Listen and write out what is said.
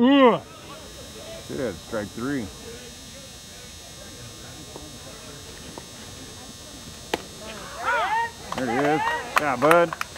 Ooh. Yeah, strike three. There he is, Yeah, bud.